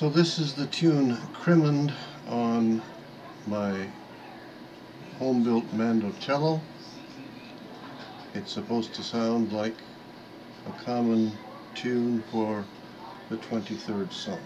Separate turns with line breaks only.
So this is the tune Crimond on my home-built Mandocello. It's supposed to sound like a common tune for the 23rd Psalm.